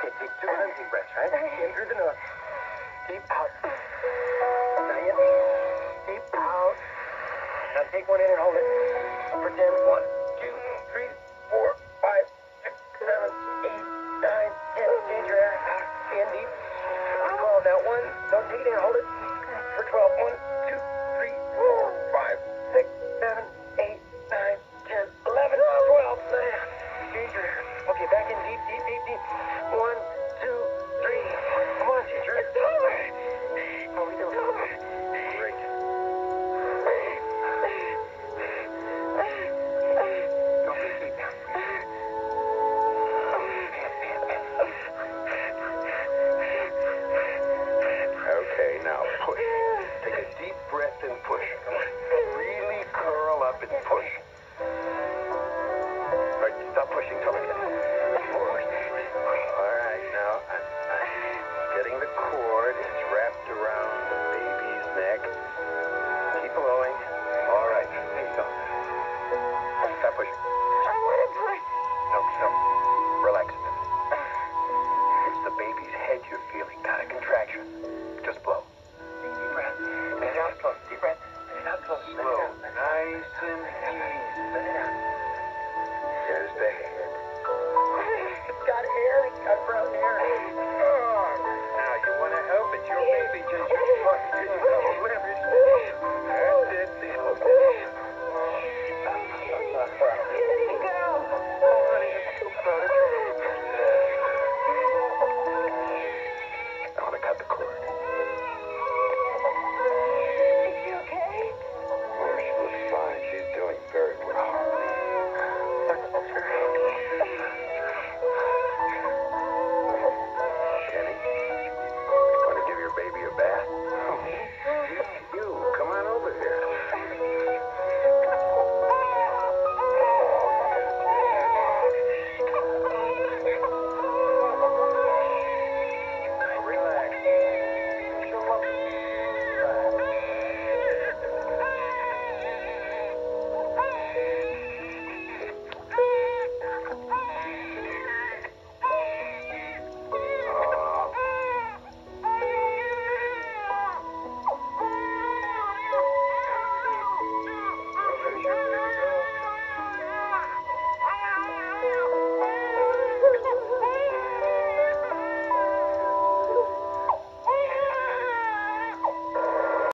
Okay, take two cleansing breaths, right? In through the nose. Deep out. Not. Deep out. Now take one in and hold it for ten. One. Take a deep breath and push.